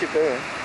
petit peu,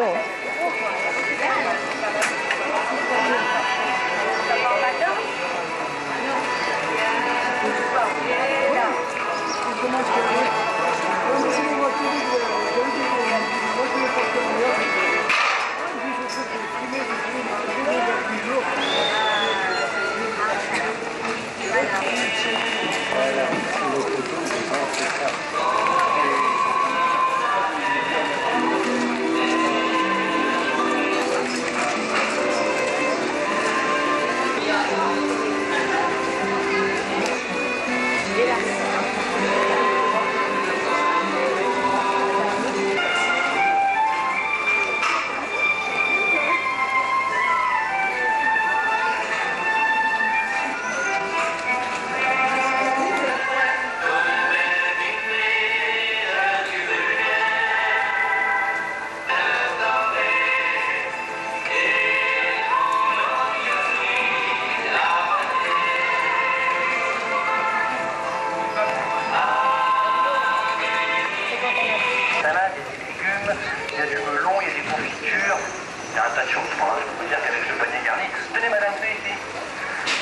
ouais. Et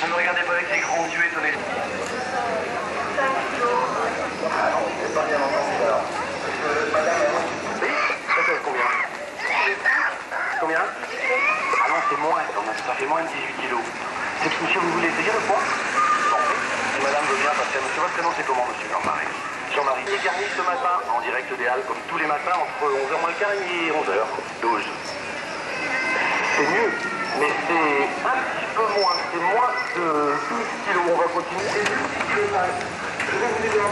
Me regardez pas avec les grands yeux étonnés. Oui Ça fait combien Combien Ah non, c'est moins. Ça fait moins de 18 kilos. C'est que monsieur, vous voulez essayer le poids Bon, si madame veut bien, parce que monsieur, votre prénom c'est comment, monsieur Jean-Marie Jean-Marie est garni ce matin en direct des Halles, comme tous les matins, entre 11h moins le quart et 11h. 12. C'est mieux, mais c'est un petit peu moins. C'est moins de 12 kilos. On va continuer. C'est 12 kilos. Je vais vous aider un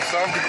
peu.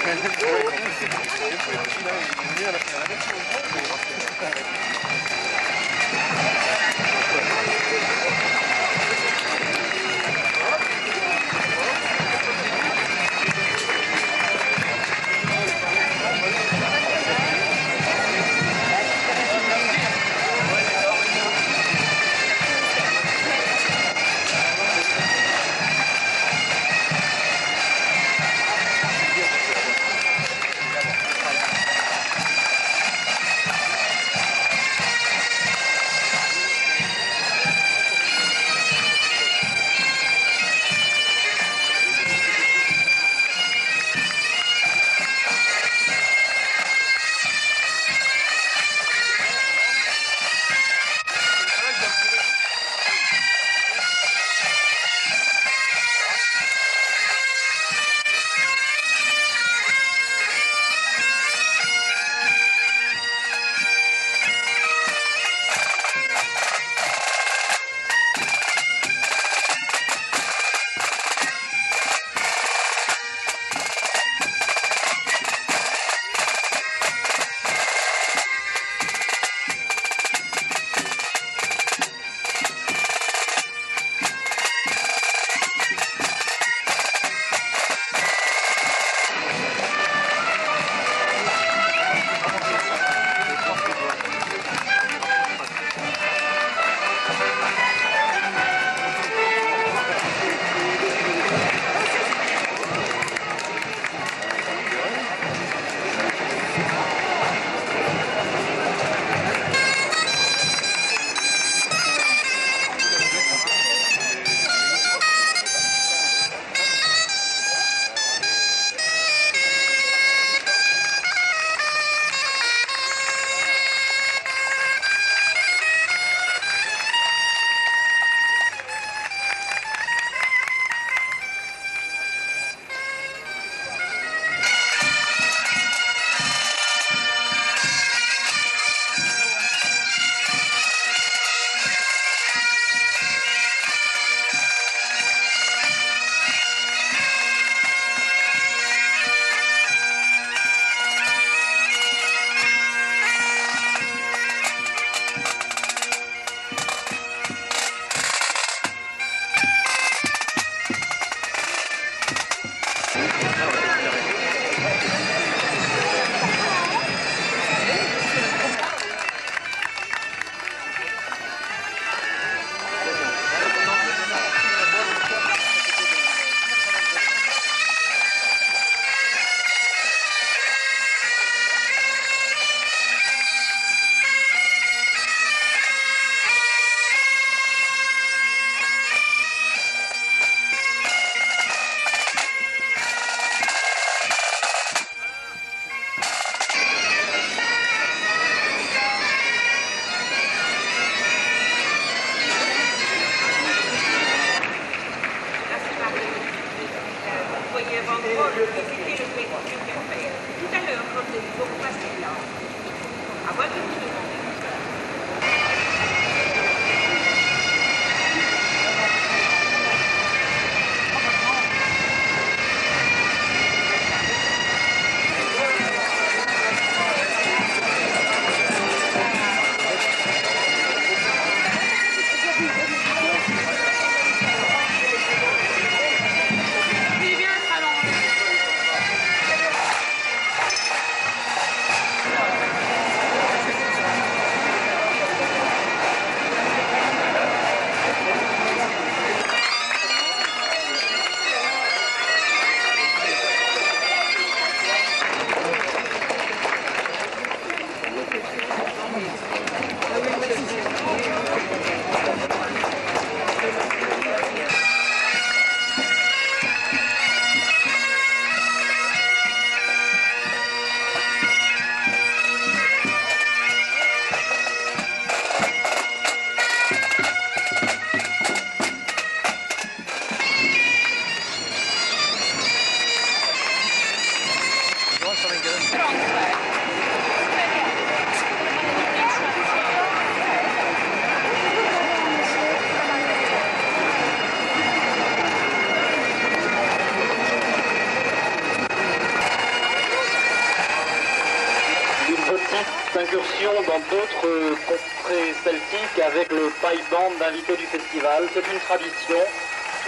Avec le paille band d'invités du festival. C'est une tradition.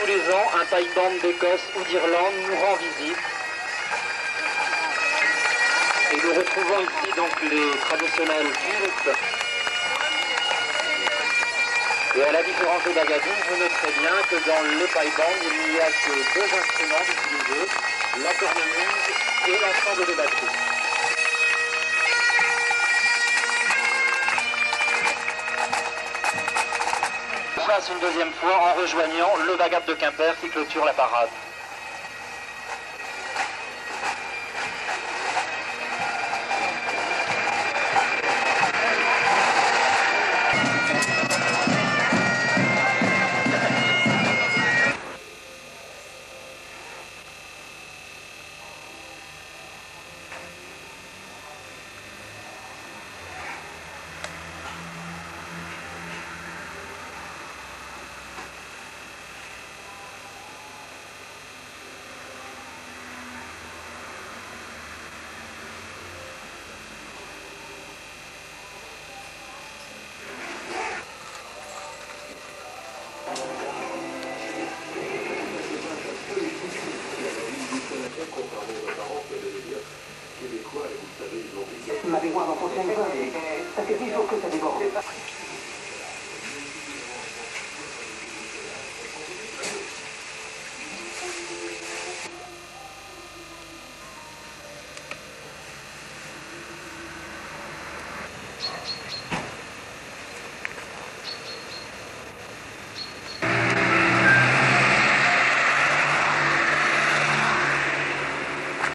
Tous les ans, un paille band d'Écosse ou d'Irlande nous rend visite. Et nous retrouvons ici donc les traditionnels cultes. Et à la différence de d'Agadir, vous noterez bien que dans les paille bands, il n'y a que deux instruments utilisés, la cornemuse et l'ensemble des batteries. Une deuxième fois en rejoignant le bagad de Quimper qui clôture la parade. Ma mémoire en fonctionne bien, mais ça fait dix